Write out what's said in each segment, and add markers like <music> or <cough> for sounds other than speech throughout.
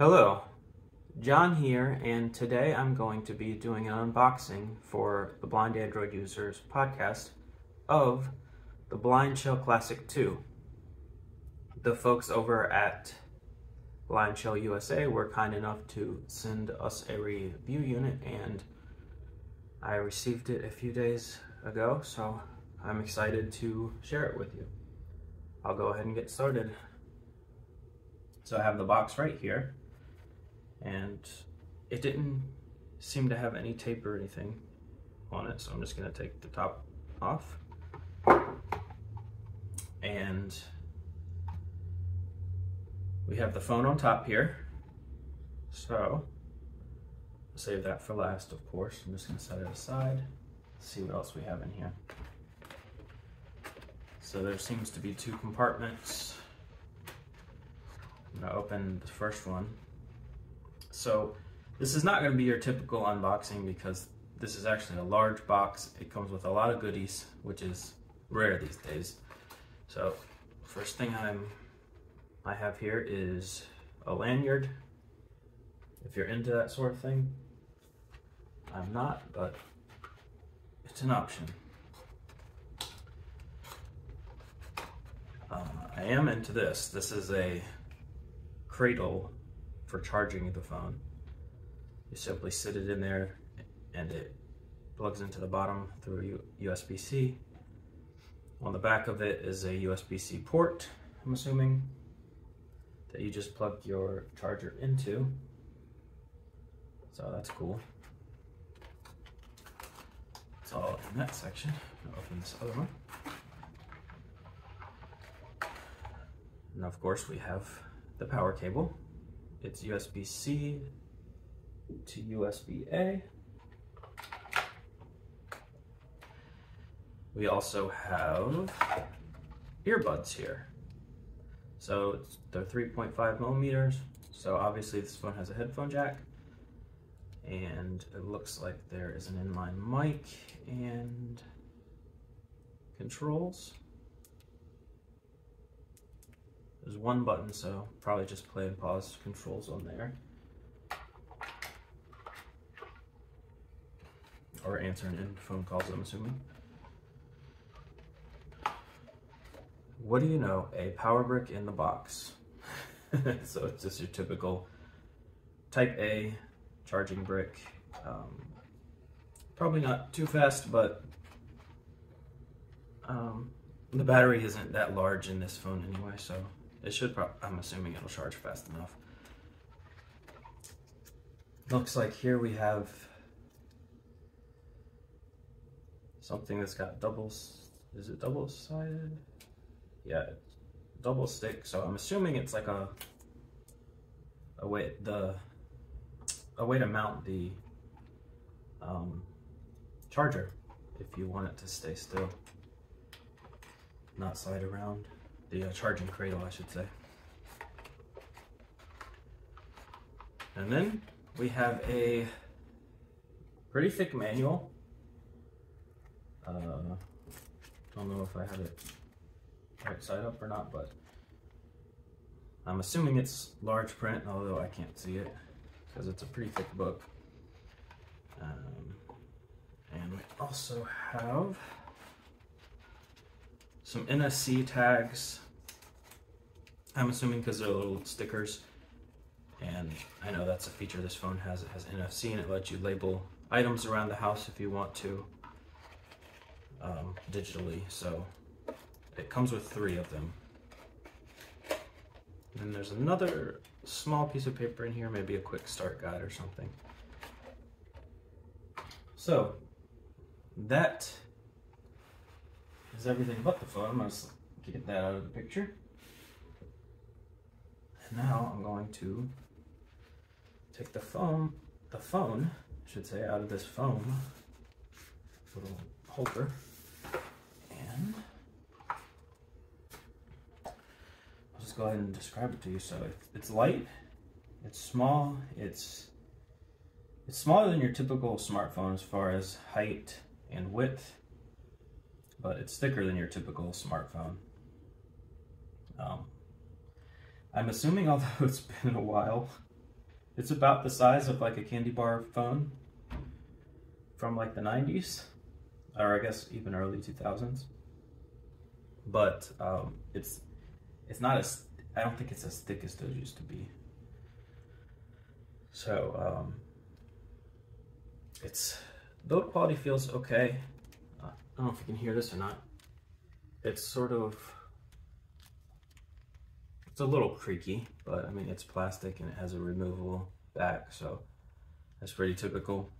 Hello, John here, and today I'm going to be doing an unboxing for the Blind Android Users podcast of the BlindShell Classic 2. The folks over at BlindShell USA were kind enough to send us a review unit, and I received it a few days ago, so I'm excited to share it with you. I'll go ahead and get started. So I have the box right here and it didn't seem to have any tape or anything on it so I'm just gonna take the top off. And we have the phone on top here. So save that for last of course. I'm just gonna set it aside. See what else we have in here. So there seems to be two compartments. I'm gonna open the first one so this is not going to be your typical unboxing because this is actually a large box. It comes with a lot of goodies, which is rare these days. So first thing I'm I have here is a lanyard. If you're into that sort of thing, I'm not, but it's an option. Uh, I am into this. This is a cradle for charging the phone. You simply sit it in there and it plugs into the bottom through USB-C. On the back of it is a USB-C port, I'm assuming, that you just plug your charger into. So that's cool. It's all in that section. I'll open this other one. And of course we have the power cable it's USB-C to USB-A. We also have earbuds here. So they're 3.5 millimeters. So obviously this phone has a headphone jack and it looks like there is an inline mic and controls. There's one button, so probably just play and pause controls on there. Or answering in phone calls, I'm assuming. What do you know? A power brick in the box. <laughs> so it's just your typical type A charging brick. Um, probably not too fast, but um, the battery isn't that large in this phone anyway, so it should, I'm assuming it'll charge fast enough. Looks like here we have something that's got doubles, is it double sided? Yeah, double stick. So I'm assuming it's like a, a way, the, a way to mount the um, charger if you want it to stay still, not slide around the uh, charging cradle, I should say. And then we have a pretty thick manual. Uh, don't know if I have it right side up or not, but I'm assuming it's large print, although I can't see it because it's a pretty thick book. Um, and we also have some NFC tags. I'm assuming because they're little stickers. And I know that's a feature this phone has. It has NFC and it lets you label items around the house if you want to um, digitally. So it comes with three of them. Then there's another small piece of paper in here, maybe a quick start guide or something. So that is everything but the phone. I'm to get that out of the picture. And now I'm going to take the phone, the phone, I should say, out of this foam little holder. And I'll just go ahead and describe it to you. So it's light, it's small, it's it's smaller than your typical smartphone as far as height and width but it's thicker than your typical smartphone. Um, I'm assuming, <laughs> although it's been a while, It's about the size of like a candy bar phone from like the 90s, or I guess even early 2000s. But um, it's it's not as I don't think it's as thick as those used to be. So um, it's build quality feels okay. I don't know if you can hear this or not. It's sort of it's a little creaky, but I mean it's plastic and it has a removable back, so that's pretty typical.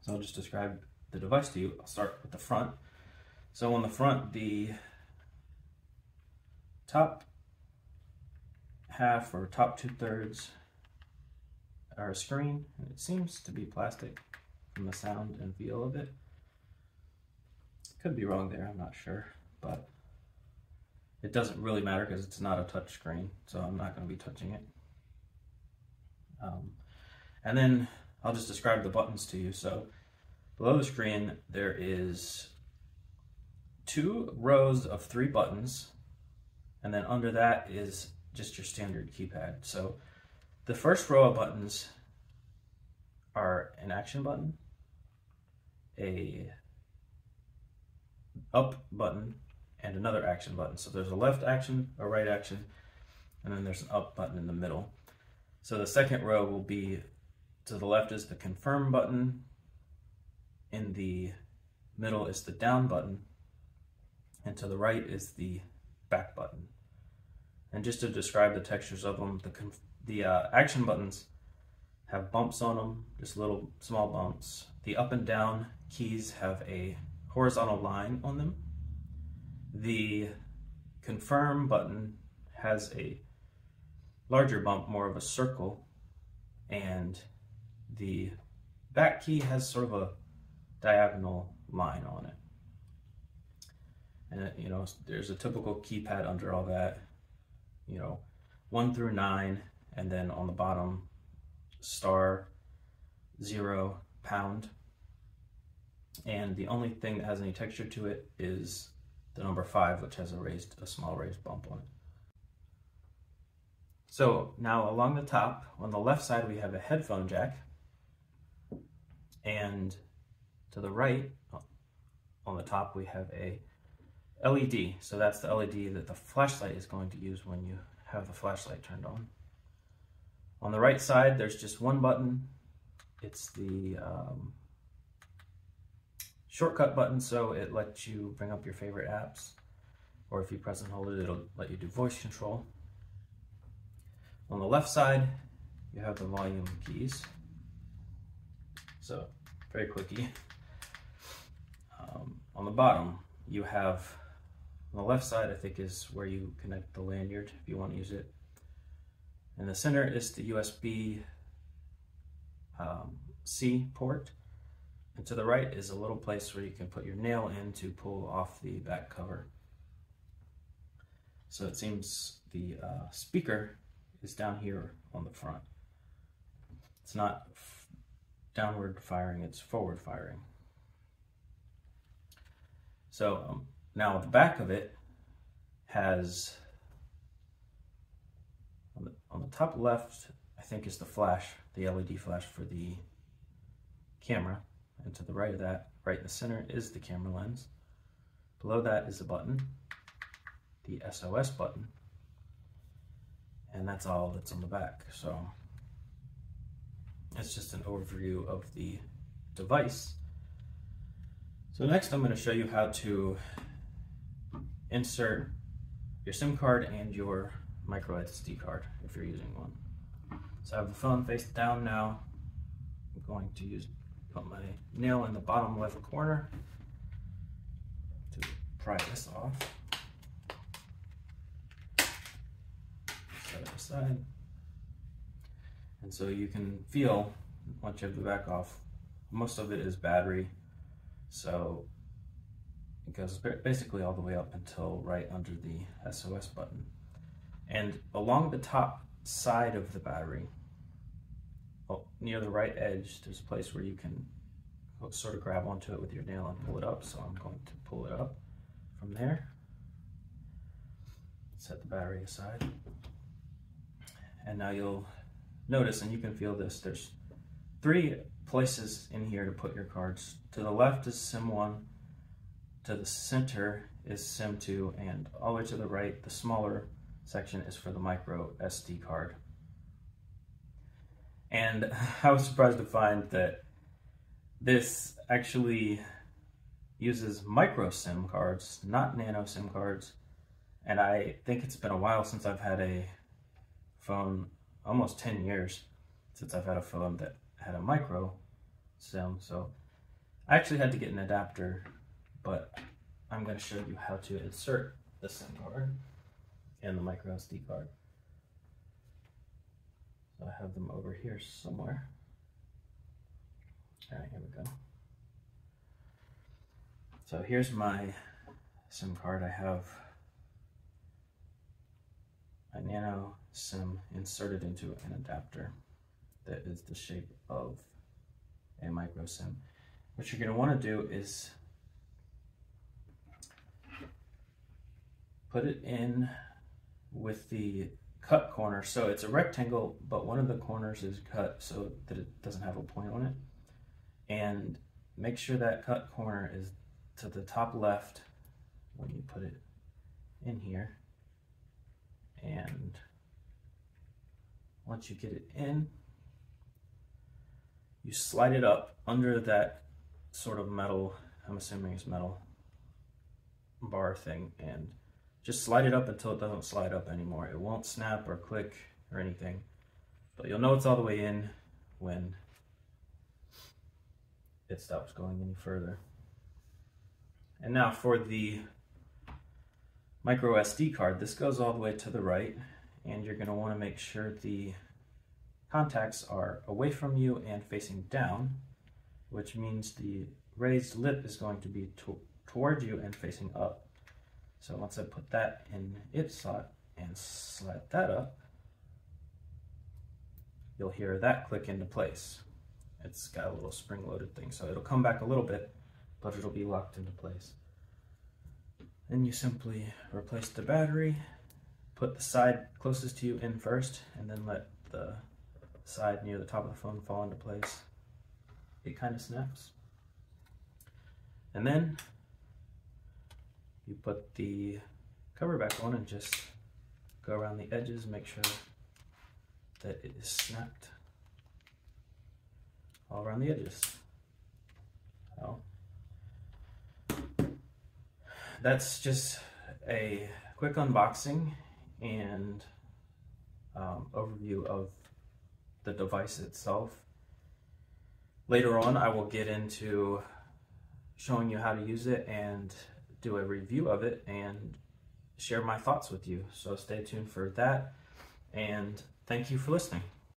So I'll just describe the device to you. I'll start with the front. So on the front, the top half or top two thirds are a screen. And it seems to be plastic from the sound and feel of it. Could be wrong there, I'm not sure, but it doesn't really matter because it's not a touch screen, so I'm not going to be touching it. Um, and then I'll just describe the buttons to you. So below the screen, there is two rows of three buttons, and then under that is just your standard keypad. So the first row of buttons are an action button, a up button, and another action button. So there's a left action, a right action, and then there's an up button in the middle. So the second row will be to the left is the confirm button, in the middle is the down button, and to the right is the back button. And just to describe the textures of them, the, the uh, action buttons have bumps on them, just little small bumps. The up and down keys have a horizontal line on them. The confirm button has a larger bump, more of a circle, and the back key has sort of a diagonal line on it. And you know, there's a typical keypad under all that, you know, one through nine, and then on the bottom, star, zero, pound. And the only thing that has any texture to it is the number five, which has a raised, a small raised bump on it. So now along the top, on the left side, we have a headphone jack. And to the right, on the top, we have a LED. So that's the LED that the flashlight is going to use when you have the flashlight turned on. On the right side, there's just one button. It's the um, shortcut button, so it lets you bring up your favorite apps. Or if you press and hold it, it'll let you do voice control. On the left side, you have the volume keys. So, very quickie. Um, on the bottom, you have, on the left side, I think is where you connect the lanyard if you want to use it. In the center is the USB um, C port. And to the right is a little place where you can put your nail in to pull off the back cover. So it seems the uh, speaker is down here on the front. It's not downward firing, it's forward firing. So um, now the back of it has, on the, on the top left, I think is the flash, the LED flash for the camera. And to the right of that, right in the center, is the camera lens. Below that is the button, the SOS button, and that's all that's on the back. So it's just an overview of the device. So next I'm going to show you how to insert your SIM card and your micro SD card if you're using one. So I have the phone face down now. I'm going to use put my nail in the bottom left corner to pry this off. Set it aside. And so you can feel, once you have the back off, most of it is battery. So it goes basically all the way up until right under the SOS button. And along the top side of the battery, Oh, near the right edge, there's a place where you can sort of grab onto it with your nail and pull it up. So I'm going to pull it up from there. Set the battery aside. And now you'll notice, and you can feel this, there's three places in here to put your cards. To the left is SIM 1, to the center is SIM 2, and all the way to the right, the smaller section is for the micro SD card. And <laughs> I was surprised to find that this actually uses micro SIM cards, not nano SIM cards. And I think it's been a while since I've had a phone, almost 10 years since I've had a phone that had a micro SIM. So I actually had to get an adapter, but I'm going to show you how to insert the SIM card and the micro SD card. I have them over here somewhere. All right, here we go. So here's my SIM card. I have a nano SIM inserted into an adapter that is the shape of a micro SIM. What you're going to want to do is put it in with the cut corner. So it's a rectangle, but one of the corners is cut so that it doesn't have a point on it. And make sure that cut corner is to the top left when you put it in here. And once you get it in, you slide it up under that sort of metal, I'm assuming it's metal bar thing, and just slide it up until it doesn't slide up anymore. It won't snap or click or anything, but you'll know it's all the way in when it stops going any further. And now for the micro SD card, this goes all the way to the right, and you're going to want to make sure the contacts are away from you and facing down, which means the raised lip is going to be to toward you and facing up. So once I put that in its slot and slide that up, you'll hear that click into place. It's got a little spring-loaded thing, so it'll come back a little bit, but it'll be locked into place. Then you simply replace the battery, put the side closest to you in first, and then let the side near the top of the phone fall into place, it kind of snaps. And then you put the cover back on and just go around the edges, make sure that it is snapped all around the edges. Well, that's just a quick unboxing and um, overview of the device itself. Later on, I will get into showing you how to use it and do a review of it and share my thoughts with you. So stay tuned for that. And thank you for listening.